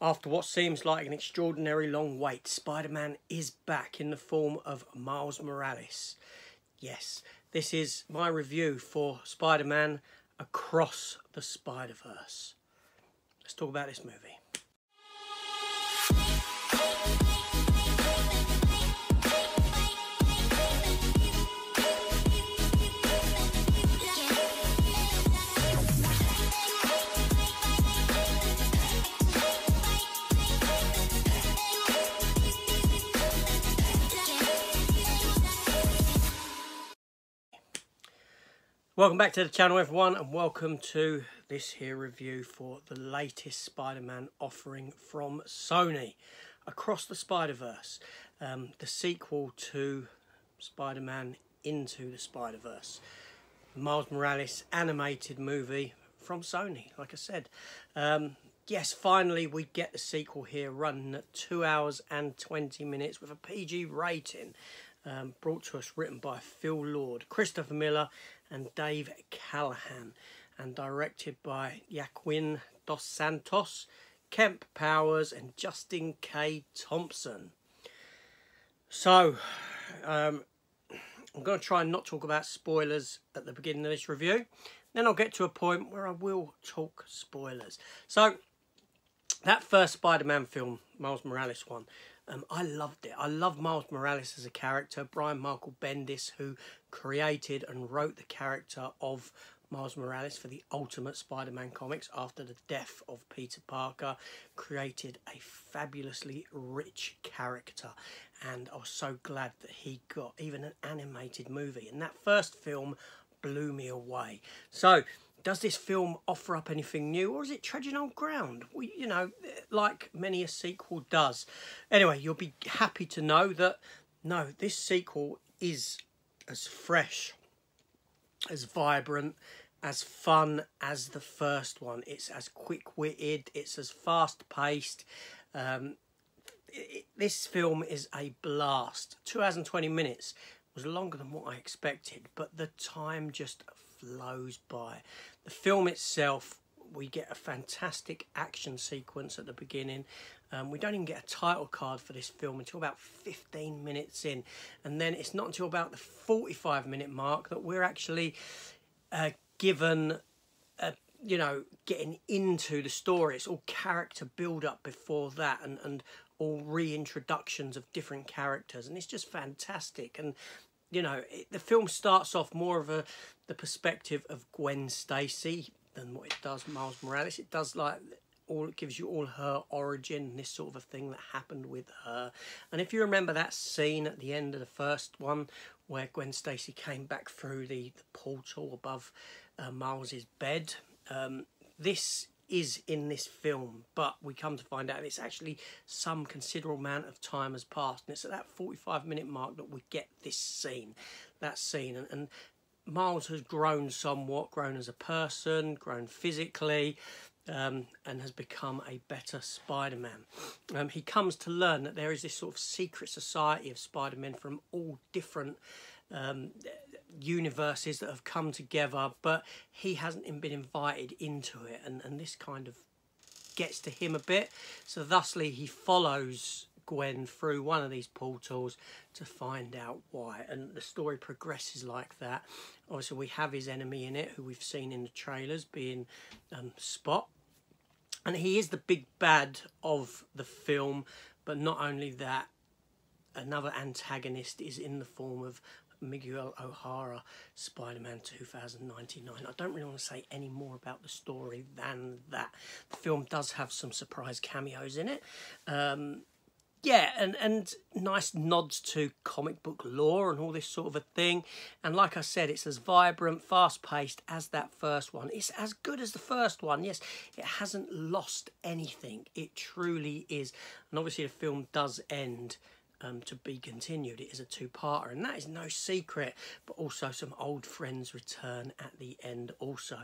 After what seems like an extraordinary long wait, Spider Man is back in the form of Miles Morales. Yes, this is my review for Spider Man Across the Spider Verse. Let's talk about this movie. Welcome back to the channel everyone and welcome to this here review for the latest Spider-Man offering from Sony Across the Spider-Verse um, the sequel to Spider-Man Into the Spider-Verse. Miles Morales animated movie from Sony like I said. Um, yes finally we get the sequel here running at 2 hours and 20 minutes with a PG rating um, brought to us written by Phil Lord Christopher Miller and Dave Callaham and directed by Joaquin Dos Santos, Kemp Powers, and Justin K. Thompson. So, um, I'm going to try and not talk about spoilers at the beginning of this review. Then I'll get to a point where I will talk spoilers. So, that first Spider-Man film, Miles Morales one, um, I loved it. I love Miles Morales as a character. Brian Michael Bendis, who created and wrote the character of Miles Morales for the Ultimate Spider-Man comics after the death of Peter Parker, created a fabulously rich character. And I was so glad that he got even an animated movie. And that first film blew me away. So does this film offer up anything new or is it treading old ground? We, you know, like many a sequel does. Anyway, you'll be happy to know that no, this sequel is as fresh, as vibrant, as fun as the first one. It's as quick-witted, it's as fast-paced. Um, this film is a blast. 2020 minutes was longer than what I expected, but the time just flows by. The film itself, we get a fantastic action sequence at the beginning. Um, we don't even get a title card for this film until about 15 minutes in. And then it's not until about the 45 minute mark that we're actually uh, given, uh, you know, getting into the story. It's all character build up before that and, and all reintroductions of different characters. And it's just fantastic. And you know, it, the film starts off more of a the perspective of Gwen Stacy than what it does Miles Morales. It does like all it gives you all her origin, this sort of a thing that happened with her. And if you remember that scene at the end of the first one where Gwen Stacy came back through the, the portal above uh, Miles's bed, um, this is in this film, but we come to find out it's actually some considerable amount of time has passed, and it's at that 45 minute mark that we get this scene, that scene, and, and Miles has grown somewhat, grown as a person, grown physically, um, and has become a better Spider-Man. Um, he comes to learn that there is this sort of secret society of Spider-Men from all different um, universes that have come together, but he hasn't been invited into it, and, and this kind of gets to him a bit. So, thusly, he follows Gwen through one of these portals to find out why, and the story progresses like that. Obviously, we have his enemy in it, who we've seen in the trailers, being um, Spot. And he is the big bad of the film, but not only that, another antagonist is in the form of Miguel O'Hara, Spider-Man 2099. I don't really want to say any more about the story than that. The film does have some surprise cameos in it. Um, yeah, and, and nice nods to comic book lore and all this sort of a thing. And like I said, it's as vibrant, fast-paced as that first one. It's as good as the first one. Yes, it hasn't lost anything. It truly is. And obviously the film does end um, to be continued. It is a two-parter, and that is no secret. But also some old friends return at the end. Also,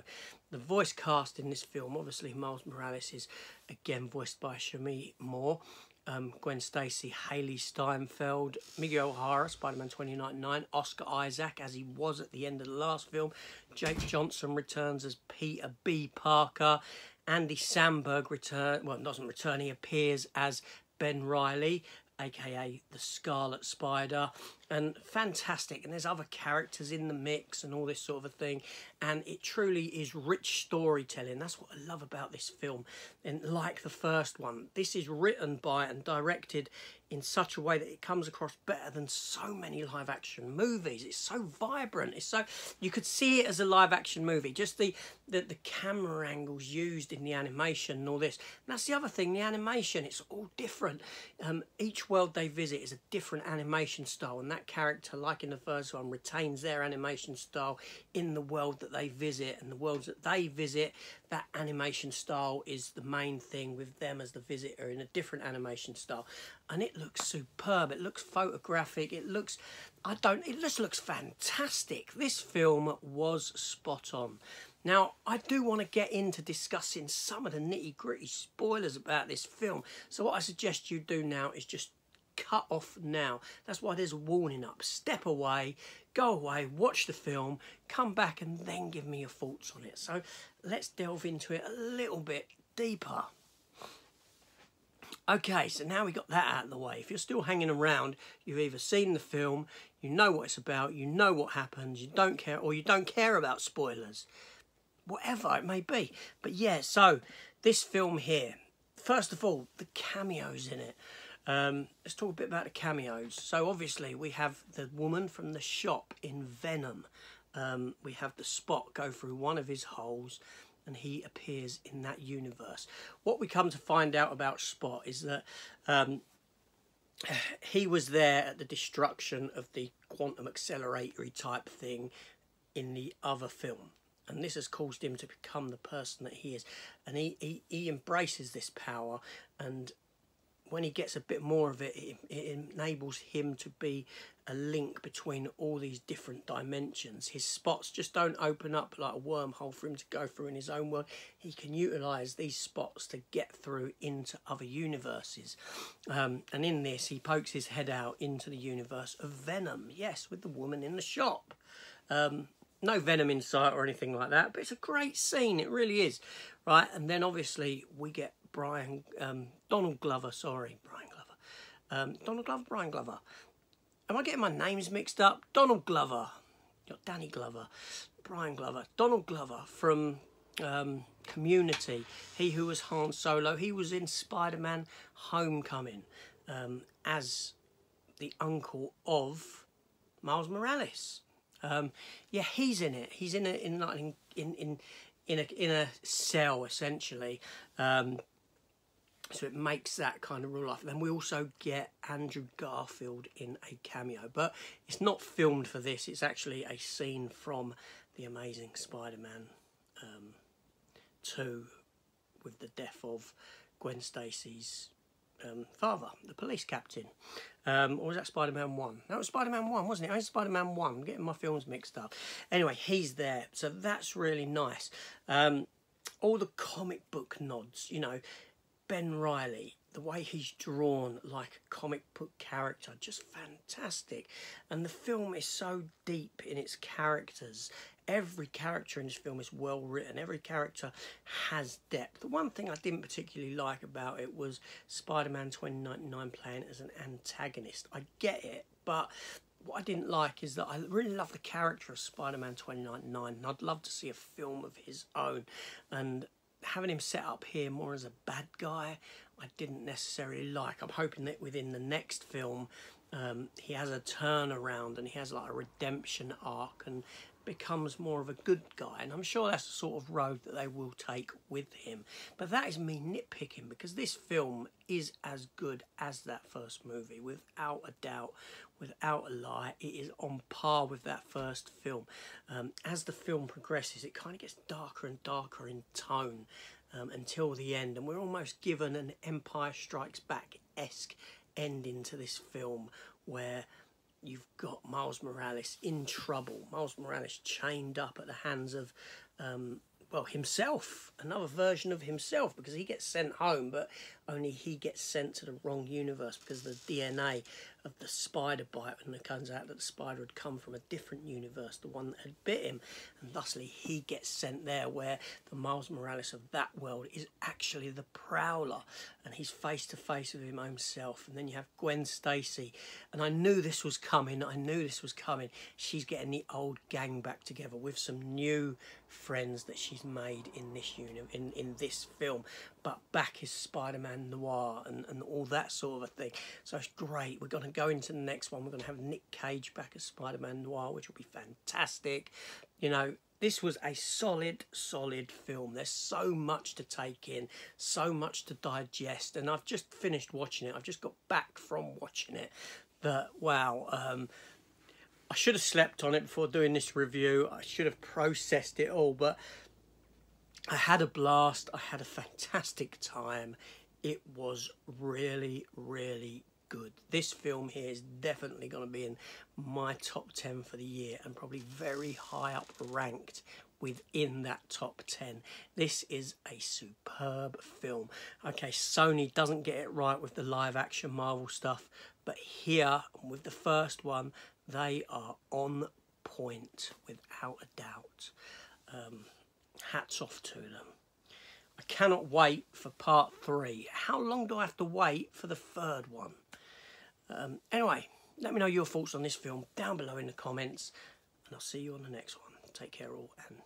the voice cast in this film, obviously Miles Morales is again voiced by Shameik Moore. Um, Gwen Stacy, Hailee Steinfeld, Miguel O'Hara, Spider-Man 2099, Oscar Isaac, as he was at the end of the last film. Jake Johnson returns as Peter B. Parker, Andy Samberg return well doesn't return. He appears as Ben Reilly, aka the Scarlet Spider, and fantastic. And there's other characters in the mix and all this sort of a thing. And it truly is rich storytelling. That's what I love about this film. And like the first one, this is written by and directed in such a way that it comes across better than so many live action movies. It's so vibrant. It's so you could see it as a live action movie. Just the the, the camera angles used in the animation and all this. And that's the other thing. The animation it's all different. Um, each world they visit is a different animation style, and that character, like in the first one, retains their animation style in the world that they visit and the worlds that they visit. That animation style is the main thing with them as the visitor in a different animation style, and it looks superb. It looks photographic. It looks, I don't, it just looks fantastic. This film was spot on. Now, I do want to get into discussing some of the nitty gritty spoilers about this film. So, what I suggest you do now is just cut off now. That's why there's a warning up. Step away, go away, watch the film, come back, and then give me your thoughts on it. So, let's delve into it a little bit deeper. Okay, so now we got that out of the way. If you're still hanging around, you've either seen the film, you know what it's about, you know what happens, you don't care, or you don't care about spoilers. Whatever it may be. But yeah, so this film here, first of all, the cameos in it. Um, let's talk a bit about the cameos. So obviously we have the woman from the shop in Venom. Um, we have the Spot go through one of his holes and he appears in that universe. What we come to find out about Spot is that um, he was there at the destruction of the quantum acceleratory type thing in the other film. And this has caused him to become the person that he is. And he, he, he embraces this power and when he gets a bit more of it, it, it, enables him to be a link between all these different dimensions. His spots just don't open up like a wormhole for him to go through in his own world. He can utilize these spots to get through into other universes. Um, and in this, he pokes his head out into the universe of Venom. Yes, with the woman in the shop. Um, no venom in sight or anything like that, but it's a great scene. It really is, right? And then obviously we get Brian, um, Donald Glover, sorry, Brian Glover. Um, Donald Glover, Brian Glover. Am I getting my names mixed up? Donald Glover, not Danny Glover, Brian Glover. Donald Glover from um, Community, he who was Han Solo, he was in Spider-Man Homecoming um, as the uncle of Miles Morales. Um, yeah, he's in it. He's in a, in in in in in a in a cell essentially. Um, so it makes that kind of real life. Then we also get Andrew Garfield in a cameo, but it's not filmed for this. It's actually a scene from The Amazing Spider-Man um, 2 with the death of Gwen Stacy's um, father, the police captain. Um, or was that Spider-Man 1? That was Spider-Man 1, wasn't it? I Spider-Man 1. I'm getting my films mixed up. Anyway, he's there. So that's really nice. Um, all the comic book nods, you know, Ben Reilly, the way he's drawn like a comic book character, just fantastic. And the film is so deep in its characters. Every character in this film is well written. Every character has depth. The one thing I didn't particularly like about it was Spider-Man 2099 playing as an antagonist. I get it, but what I didn't like is that I really love the character of Spider-Man 2099 and I'd love to see a film of his own and having him set up here more as a bad guy, I didn't necessarily like. I'm hoping that within the next film, um, he has a turnaround and he has like a redemption arc and becomes more of a good guy. And I'm sure that's the sort of road that they will take with him. But that is me nitpicking because this film is as good as that first movie, without a doubt without a lie, it is on par with that first film. Um, as the film progresses, it kind of gets darker and darker in tone um, until the end, and we're almost given an Empire Strikes Back esque ending to this film where you've got Miles Morales in trouble. Miles Morales chained up at the hands of um, well himself another version of himself because he gets sent home but only he gets sent to the wrong universe because the dna of the spider bite and it comes out that the spider had come from a different universe the one that had bit him and thusly he gets sent there where the miles morales of that world is actually the prowler and he's face to face with him himself and then you have gwen stacy. And i knew this was coming. I knew this was coming. She's getting the old gang back together with some new friends that she's made in this unit in, in this film. But back is spider-man noir and, and all that sort of a thing. So it's great. We're going to go into the next one. We're going to have nick cage back as spider-man noir which will be fantastic. You know this was a solid solid film there's so much to take in so much to digest and i've just finished watching it i've just got back from watching it that wow um, I should have slept on it before doing this review. I should have processed it all, but I had a blast. I had a fantastic time. It was really, really good. This film here is definitely going to be in my top 10 for the year and probably very high up ranked within that top 10. This is a superb film. Okay, Sony doesn't get it right with the live action Marvel stuff, but here with the first one, they are on point without a doubt. Um, hats off to them. I cannot wait for part three. How long do I have to wait for the third one? Um, anyway, let me know your thoughts on this film down below in the comments, and I'll see you on the next one. Take care all, and.